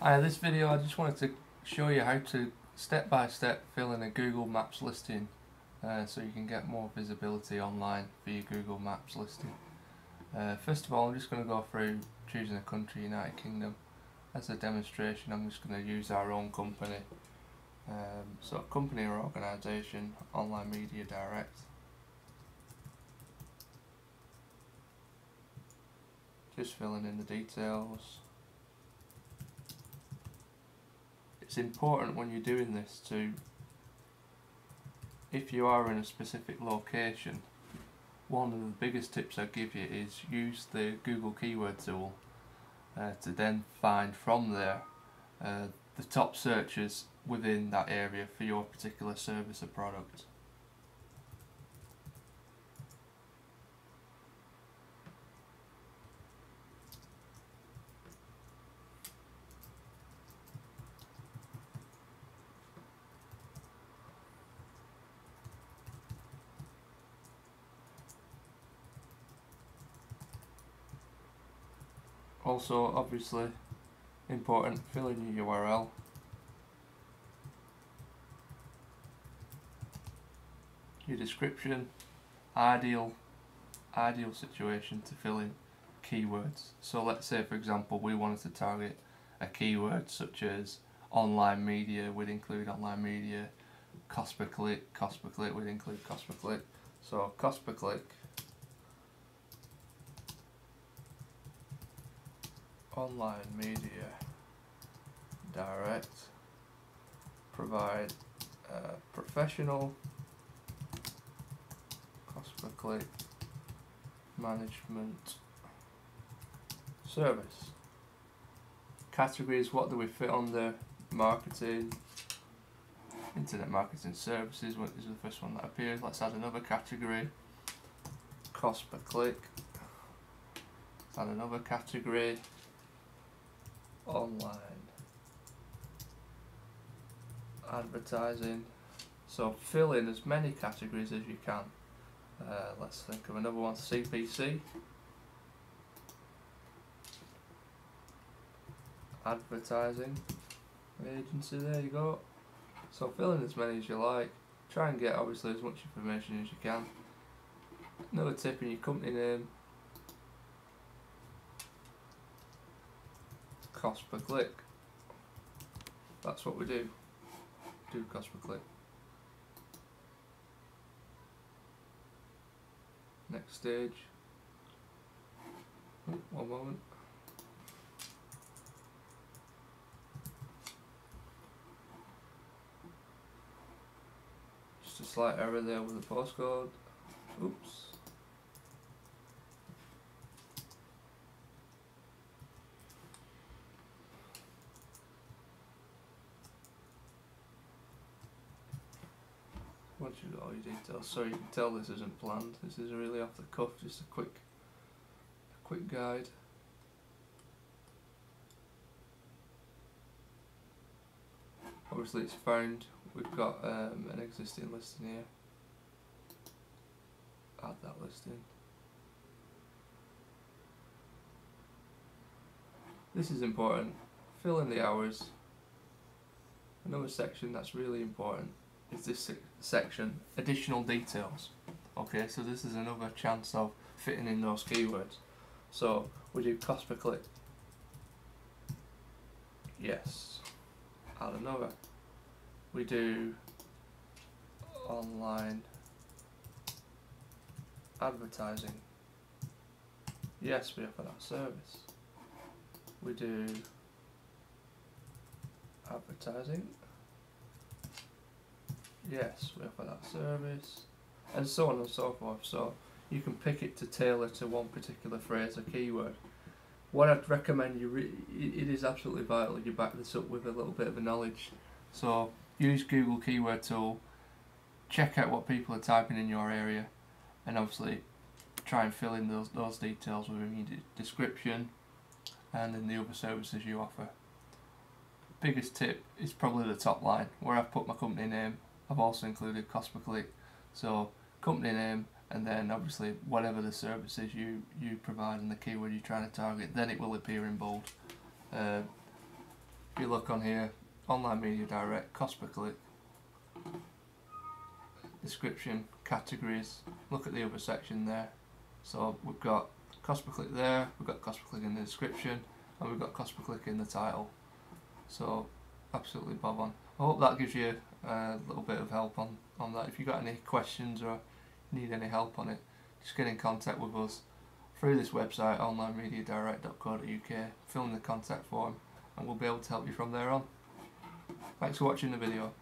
Hi, this video I just wanted to show you how to step by step fill in a Google Maps listing uh, so you can get more visibility online for your Google Maps listing. Uh, first of all I'm just going to go through choosing a country, United Kingdom. As a demonstration I'm just going to use our own company. Um, so company or organisation, online media direct. Just filling in the details. It's important when you're doing this to if you are in a specific location one of the biggest tips I give you is use the Google keyword tool uh, to then find from there uh, the top searches within that area for your particular service or product. Also obviously important fill in your URL your description ideal ideal situation to fill in keywords. So let's say for example we wanted to target a keyword such as online media we'd include online media cost per click cost per click we'd include cost per click. So cost per click online media direct provide uh, professional cost per click management service. Categories what do we fit under marketing internet marketing services what is the first one that appears? Let's add another category. Cost per click add another category online. Advertising. So fill in as many categories as you can. Uh, let's think of another one CPC advertising. Agency there you go. So fill in as many as you like. Try and get obviously as much information as you can. Another tip in your company name cost per click. That's what we do. Do cost per click. Next stage. Oh, one moment. Just a slight error there with the postcode. Oops. All your details. So you can tell this isn't planned. This is really off the cuff, just a quick, a quick guide. Obviously it's found we've got um, an existing listing here. Add that listing. This is important. Fill in the hours. Another section that's really important is this section, additional details. Okay, so this is another chance of fitting in those keywords. So we do cost per click. Yes. Add another. We do online advertising. Yes, we offer that service. We do advertising yes, we offer that service, and so on and so forth. So you can pick it to tailor to one particular phrase or keyword. What I'd recommend you, it is absolutely vital you back this up with a little bit of a knowledge. So use Google Keyword Tool, check out what people are typing in your area, and obviously try and fill in those, those details within your description and in the other services you offer. Biggest tip is probably the top line, where I've put my company name I've also included cost per click. So company name and then obviously whatever the services you, you provide and the keyword you're trying to target, then it will appear in bold. Uh, if you look on here, online media direct, cost per click, description, categories, look at the other section there. So we've got cost per click there, we've got cost per click in the description, and we've got cost per click in the title. So absolutely bob on. I hope that gives you a little bit of help on, on that. If you've got any questions or need any help on it, just get in contact with us through this website, onlinemediadirect.co.uk, fill in the contact form, and we'll be able to help you from there on. Thanks for watching the video.